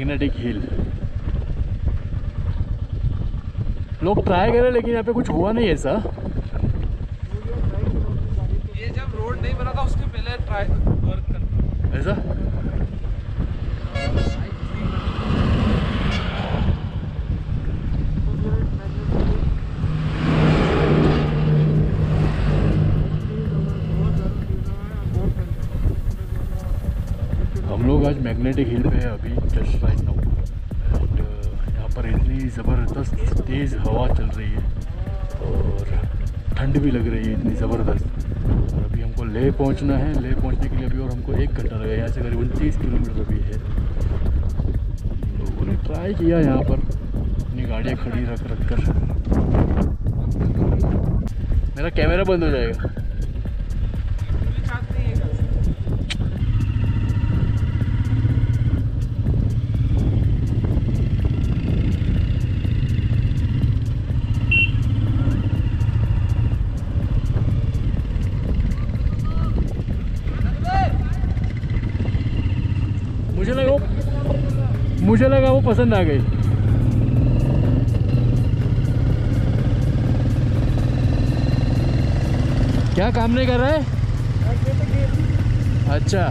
Magnetic hill लोग try करें लेकिन यहाँ पे कुछ हुआ नहीं ऐसा ये जब रोड नहीं बना था उसके पहले ट्राई ऐसा मैग्नेटिक हिल पे है अभी जस्ट राइट नाउ एंड यहाँ पर इतनी ज़बरदस्त तेज़ हवा चल रही है और ठंड भी लग रही है इतनी ज़बरदस्त। और अभी हमको लेह पहुँचना है। लेह पहुँचने के लिए अभी और हमको एक घंटा लगेगा। यहाँ से करीबन तीस किलोमीटर अभी है। लोगों ने ट्राई किया यहाँ पर। अपनी गाड़ियाँ खड़ी रख रख कर। मेरा कैमरा बंद हो जाएगा पुलिस आती है इधर। मुझे लगा वो मुझे लगा वो पसंद आ गई। क्या काम नहीं कर रहा है? अच्छा।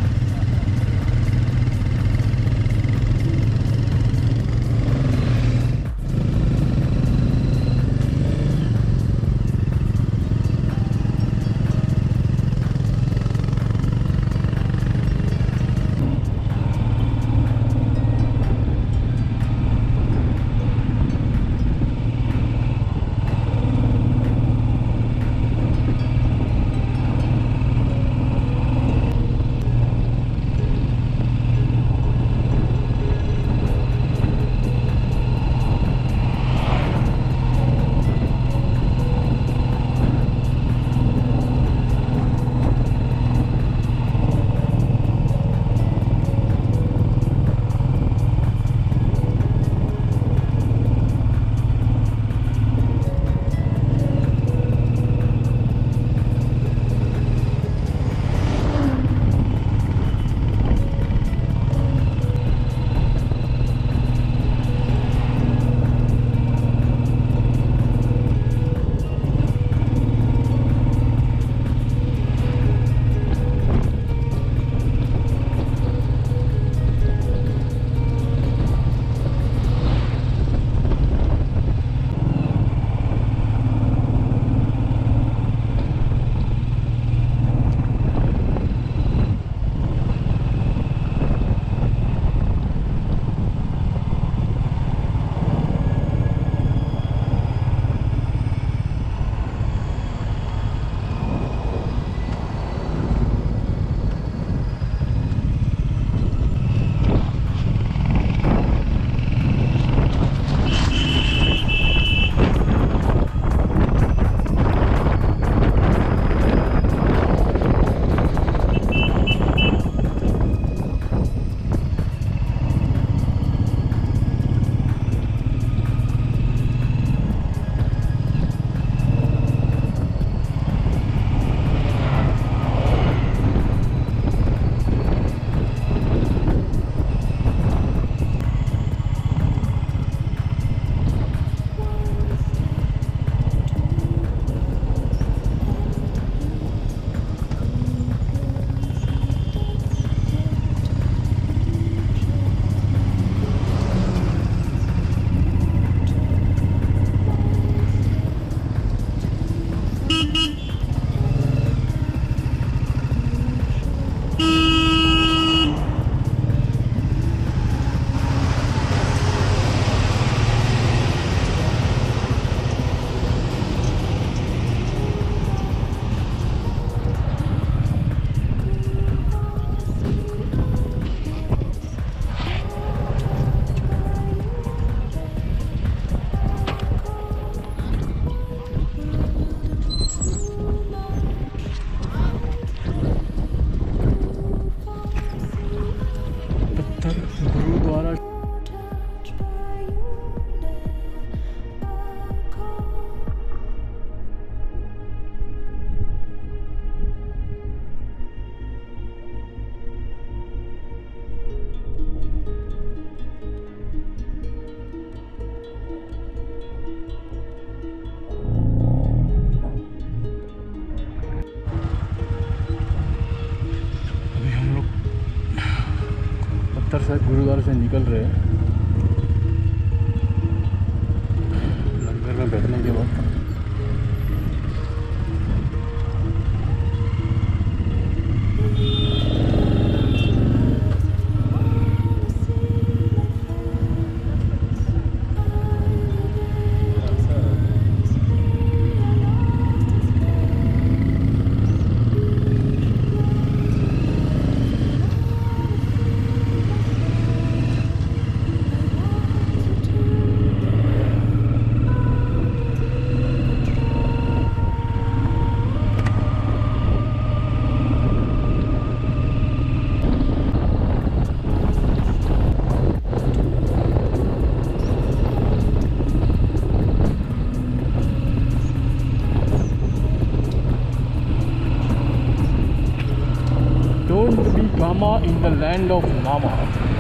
लंगर से गुरुद्वारे से निकल रहे हैं। In the land of Nama.